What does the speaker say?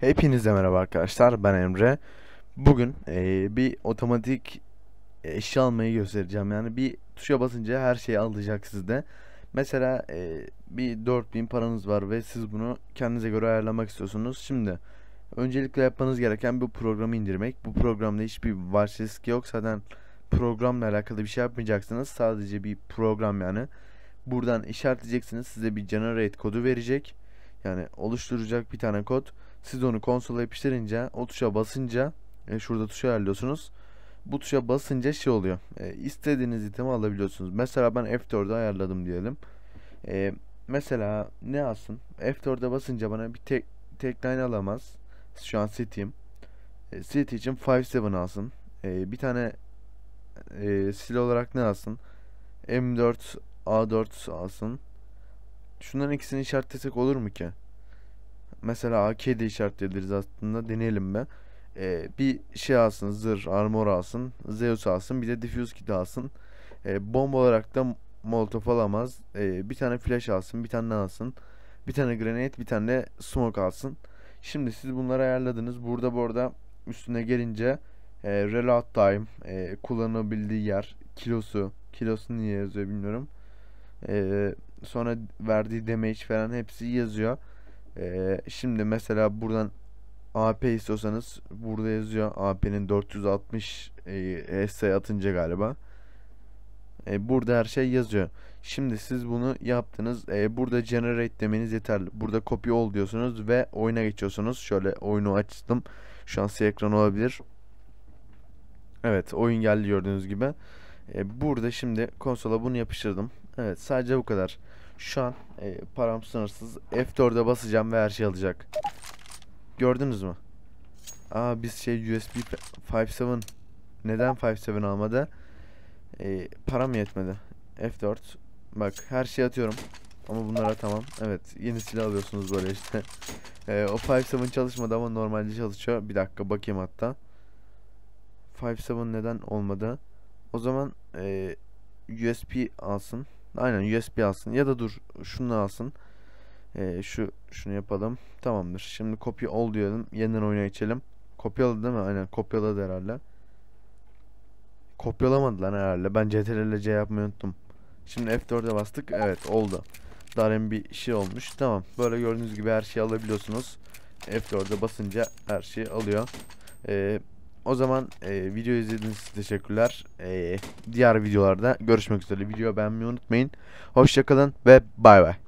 Hepinize merhaba arkadaşlar ben Emre. Bugün eee, bir otomatik eşya almayı göstereceğim. Yani bir tuşa basınca her şeyi alacak sizde. Mesela eee, bir 4000 paranız var ve siz bunu kendinize göre ayarlamak istiyorsunuz. Şimdi öncelikle yapmanız gereken bu programı indirmek. Bu programda hiçbir var riski yok. Zaten programla alakalı bir şey yapmayacaksınız. Sadece bir program yani. Buradan işaretleyeceksiniz. Size bir generate kodu verecek. Yani oluşturacak bir tane kod siz onu konsola yapıştırınca o tuşa basınca e, şurada tuşa ayarlıyorsunuz. Bu tuşa basınca şey oluyor. E, istediğiniz itemi alabiliyorsunuz. Mesela ben F4'e ayarladım diyelim. E, mesela ne alsın? F4'e basınca bana bir tek tek line alamaz. Şu an City'yim. E, City için 5-7 alsın. E, bir tane e, silah olarak ne alsın? M4 A4 alsın. Şunların ikisini işaretlesek olur mu ki? Mesela AK de işaretleyebiliriz aslında. Deneyelim be. Ee, bir şey alsın. Zırh, armor alsın. Zeus alsın. Bir de diffuse kit alsın. Ee, bomba olarak da molotof alamaz. Ee, bir tane flash alsın. Bir tane ne alsın? Bir tane grenade, bir tane smoke alsın. Şimdi siz bunları ayarladınız. Burada bu arada üstüne gelince e, reload time, e, kullanabildiği yer, kilosu, kilosu niye yazıyor bilmiyorum. E, sonra verdiği damage falan hepsi yazıyor. Ee, şimdi mesela buradan AP istiyorsanız burada yazıyor AP'nin 460 e, SE atınca galiba. E, burada her şey yazıyor. Şimdi siz bunu yaptınız. E, burada generate demeniz yeterli. Burada copy ol diyorsunuz ve oyuna geçiyorsunuz. Şöyle oyunu açtım. Şu an ekran olabilir. Evet oyun geldi gördüğünüz gibi. E, burada şimdi konsola bunu yapıştırdım. Evet sadece bu kadar. Şu an e, param sınırsız. F4'e basacağım ve her şey alacak. Gördünüz mü? Aa biz şey USB 5.7 neden 5.7 almadı? E, param yetmedi. F4 bak her şey atıyorum. Ama bunlara tamam. Evet yeni silah alıyorsunuz böyle işte. E, o 5.7 çalışmadı ama normalde çalışıyor. Bir dakika bakayım hatta. 5.7 neden olmadı? O zaman e, USB alsın. Aynen USB alsın ya da dur şunu alsın. Ee, şu şunu yapalım. Tamamdır. Şimdi kopya ol diyelim. Yeniden oyuna geçelim. Kopyaladı değil mi? Aynen kopyaladı herhalde. Kopyalamadı lan herhalde. Ben CTRL C yapmayı unuttum. Şimdi F4'e bastık. Evet oldu. Daha bir şey olmuş. Tamam. Böyle gördüğünüz gibi her şeyi alabiliyorsunuz. F4'e basınca her şeyi alıyor. Ee, o zaman e, video izlediğiniz için teşekkürler. E, diğer videolarda görüşmek üzere. Video beğenmeyi unutmayın. Hoşçakalın ve bay bay.